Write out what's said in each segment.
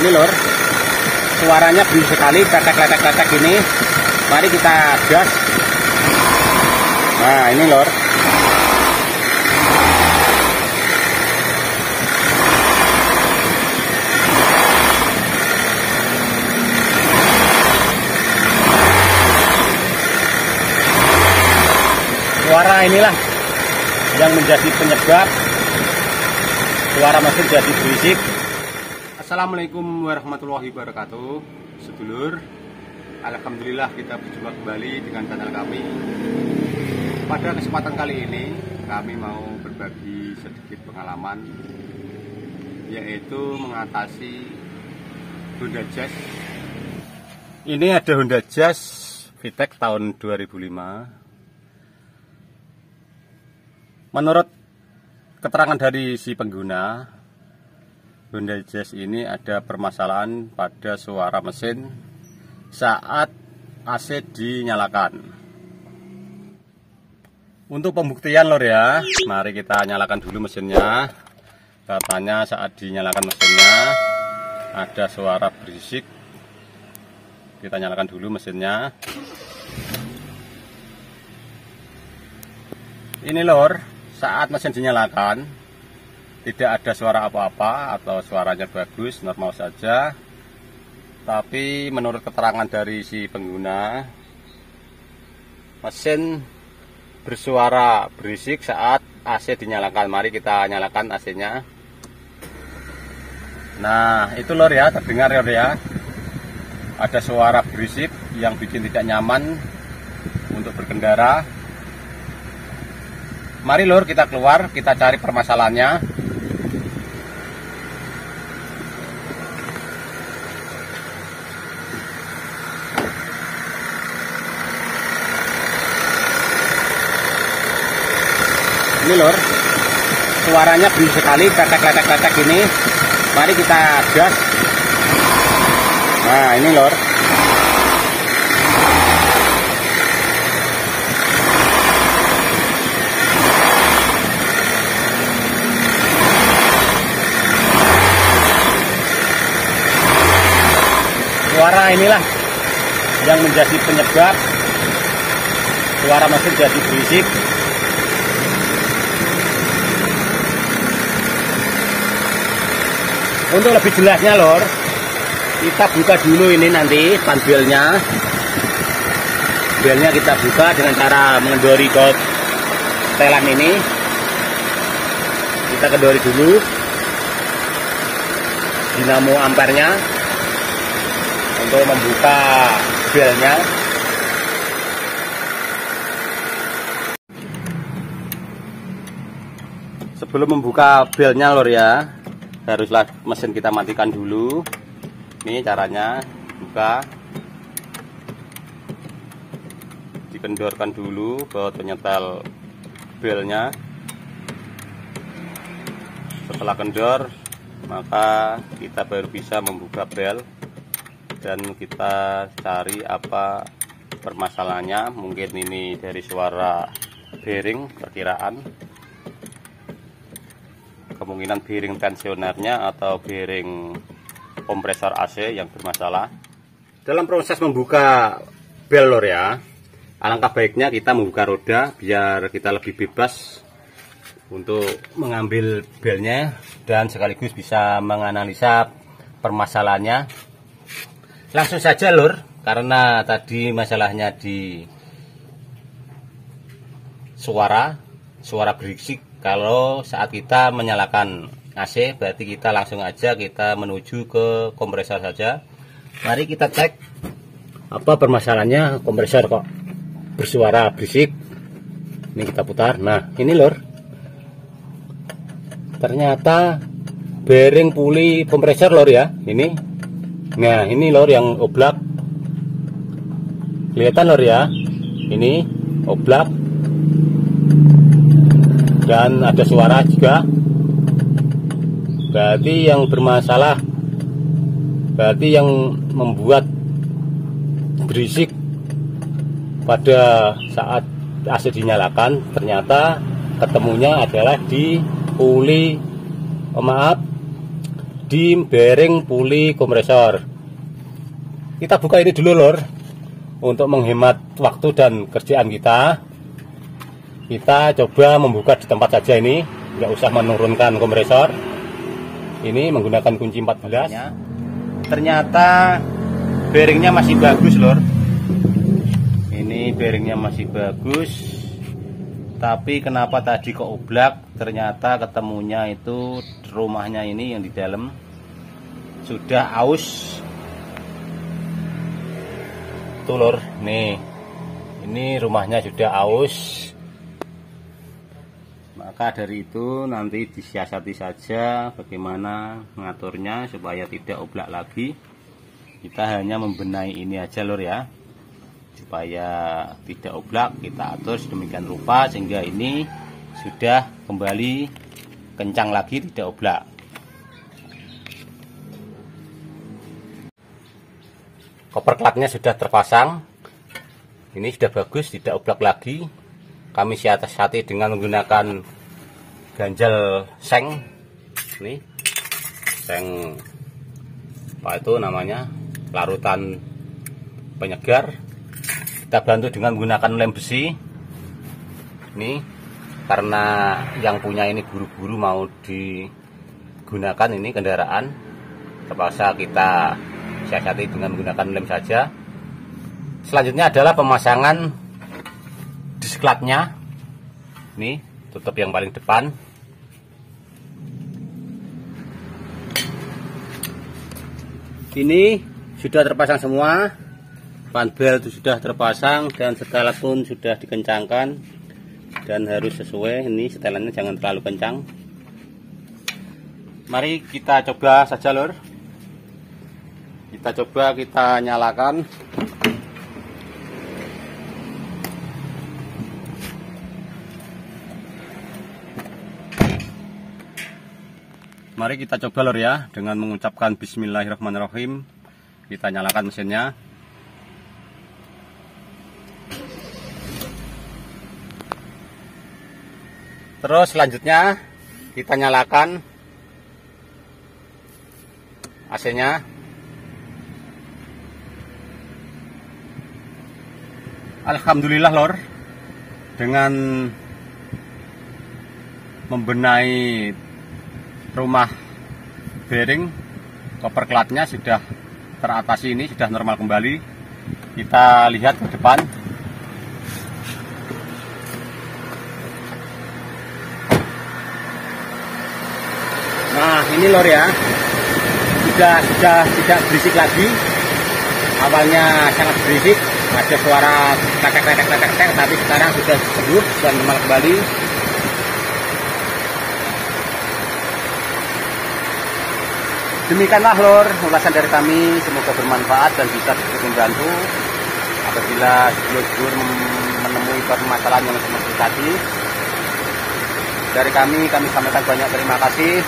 ini lor. Suaranya berisik sekali kletek-kletek-kletek ini mari kita gas. Nah ini lor. Suara inilah yang menjadi penyebab suara mesin jadi berisik Assalamualaikum warahmatullahi wabarakatuh. Sedulur Alhamdulillah kita berjumpa kembali dengan channel kami. Pada kesempatan kali ini Kami mau berbagi sedikit pengalaman Yaitu mengatasi Honda Jazz. Ini ada Honda Jazz VTEC tahun 2005 Menurut keterangan dari si pengguna, Honda Jazz ini ada permasalahan pada suara mesin saat AC dinyalakan. Untuk pembuktian lor ya, mari kita nyalakan dulu mesinnya. Katanya saat dinyalakan mesinnya ada suara berisik. Kita nyalakan dulu mesinnya. Ini lor, saat mesin dinyalakan tidak ada suara apa-apa atau suaranya bagus normal saja. Tapi menurut keterangan dari si pengguna mesin bersuara berisik saat AC dinyalakan. Mari kita nyalakan AC nya nah itu lor ya terdengar ya ya. Ada suara berisik yang bikin tidak nyaman untuk berkendara. Mari lur kita keluar, kita cari permasalahannya. Ini lur, suaranya berisik sekali, kletek-kletek-kletek ini. Mari kita gas. Nah ini lur. suara inilah yang menjadi penyebab suara mesin jadi berisik untuk lebih jelasnya lor kita buka dulu ini nanti panbelnya. Belnya kita buka dengan cara mengendori ke telan ini. Kita kendori dulu. Dinamo ampernya. Untuk membuka belnya. Sebelum membuka belnya lor ya haruslah mesin kita matikan dulu. Ini caranya buka. Dikendorkan dulu ke penyetel belnya. Setelah kendor maka kita baru bisa membuka bel dan kita cari apa permasalahannya. Mungkin ini dari suara bearing perkiraan kemungkinan bearing tensionernya atau bearing kompresor AC yang bermasalah. Dalam proses membuka bel lor ya alangkah baiknya kita membuka roda biar kita lebih bebas untuk mengambil belnya dan sekaligus bisa menganalisa permasalahannya. Langsung saja lur karena tadi masalahnya di suara suara berisik kalau saat kita menyalakan AC berarti kita langsung aja kita menuju ke kompresor saja. Mari kita cek apa permasalahannya. Kompresor kok bersuara berisik. Ini kita putar. Nah ini lur. Ternyata bearing puli kompresor lor ya ini. Nah ini lor yang oblak. Kelihatan lor ya Ini oblak Dan ada suara juga. Berarti yang bermasalah Berarti yang membuat Berisik Pada saat AC dinyalakan Ternyata ketemunya adalah di puli oh maaf di bearing puli kompresor. Kita buka ini dulu lor untuk menghemat waktu dan kerjaan kita kita coba membuka di tempat saja ini. Nggak usah menurunkan kompresor. Ini menggunakan kunci 14 ternyata bearingnya masih bagus lor ini bearingnya masih bagus. Tapi kenapa tadi kok oblak? Ternyata ketemunya itu rumahnya ini yang di dalam sudah aus. Tulur nih. Ini rumahnya sudah aus maka dari itu nanti disiasati saja bagaimana mengaturnya supaya tidak oblak lagi. Kita hanya membenahi ini aja lor ya. Supaya tidak oblak kita atur sedemikian rupa sehingga ini sudah kembali kencang lagi tidak oblak. Koper klaknya sudah terpasang. Ini sudah bagus tidak oblak lagi. Kami siasati dengan menggunakan ganjal seng. Ini. Seng. Apa itu namanya larutan penyegar. Kita bantu dengan menggunakan lem besi. Ini karena yang punya ini buru-buru mau digunakan ini kendaraan terpaksa kita siasati dengan menggunakan lem saja. Selanjutnya adalah pemasangan disklatnya. Ini tutup yang paling depan. Ini sudah terpasang semua. Panbel itu sudah terpasang dan skala pun sudah dikencangkan dan harus sesuai. Ini setelannya jangan terlalu kencang. Mari kita coba saja lor kita coba kita nyalakan mari kita coba lor ya dengan mengucapkan bismillahirrahmanirrahim. Kita nyalakan mesinnya. Terus selanjutnya kita nyalakan AC nya Alhamdulillah lor dengan membenahi rumah bearing koper klatnya sudah teratasi ini sudah normal kembali kita lihat ke depan Nah ini lor ya sudah sudah tidak berisik lagi. Awalnya sangat berisik, ada suara ketek ketek ketek, tapi sekarang sudah seduh dan normal kembali. Demikianlah lor ulasan dari kami, semoga bermanfaat dan bisa membantu. Apabila sedulur menemui permasalahan yang seperti tadi. Dari kami, kami sampaikan banyak terima kasih.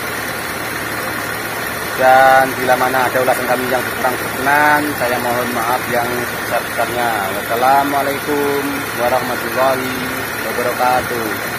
Dan bila mana ada ulasan kami yang kurang berkenan saya mohon maaf yang sebesar-besarnya. Wassalamualaikum warahmatullahi wabarakatuh